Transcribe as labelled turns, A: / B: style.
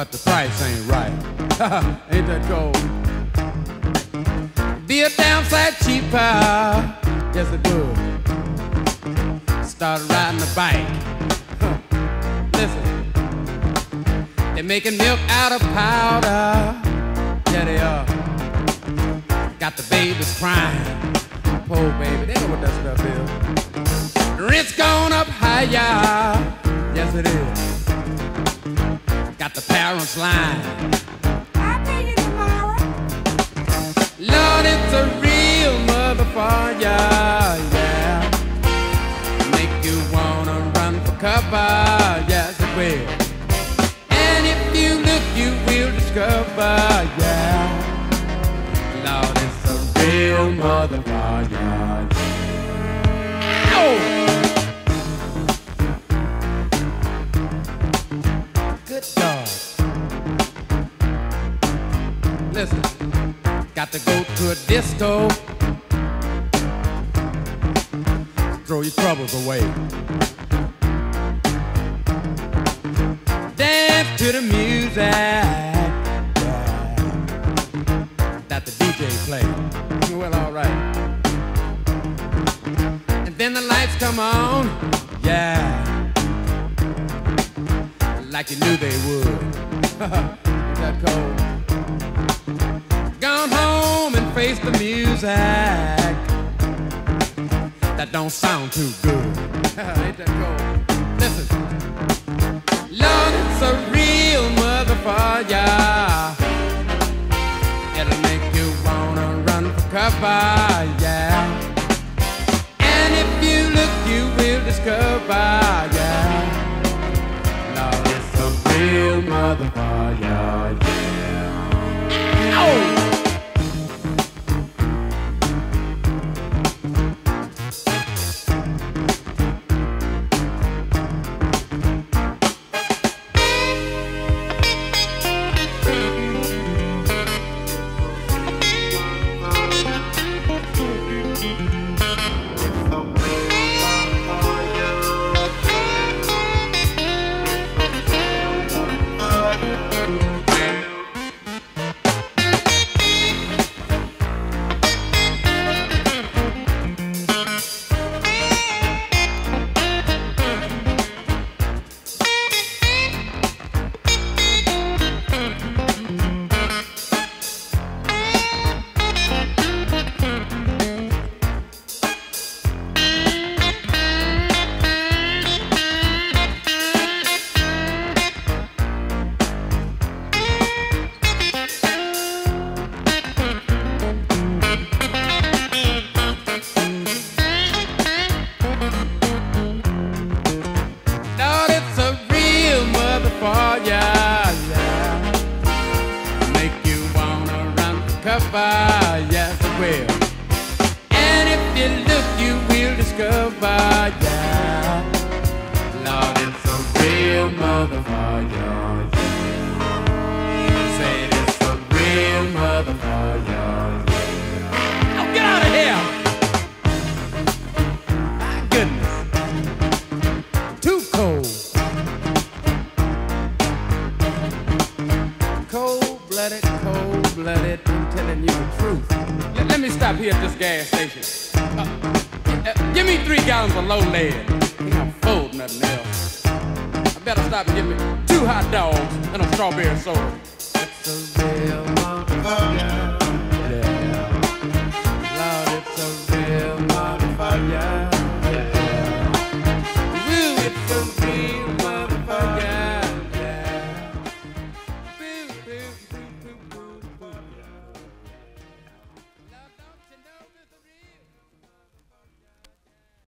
A: but the price ain't right. ain't that cold? Be a downside cheaper, yes it would. Started riding a bike. Listen, they're making milk out of powder. Yeah, they are. Got the babies crying. Poor baby, they know what that stuff is. Rent's gone up higher. Yes, it is. Got the parents lying.
B: I'll pay you tomorrow.
A: Lord, it's a real motherfucker, yeah. Make you wanna run for cover, yes it will. And if you look, you will discover, yeah. Lord, it's a real motherfucker, yeah. Ow! To a disco. Throw your troubles away. Dance to the music that the DJ play. Well, all right. And then the lights come on. Yeah. Like you knew they would. That cold? Face the music that don't sound too good. Ain't that cold? Listen, Lord, it's a real motherfucker. It'll make you wanna run for cover, yeah. And if you look, you will discover, yeah. Lord, it's a real motherfucker, run yes it will. And if you look, you will discover, yeah. Lord, it's a real motherfucker, yeah. Say it's a real motherfucker, yeah. Oh, get out of here! My goodness. Too cold. Cold blooded, cold blooded, I'm telling you the truth. Let, let me stop here at this gas station. Uh, uh, give me three gallons of low lead. I'm full, nothing else. I better stop and get me two hot dogs and a strawberry soda. It's a real motherfucker.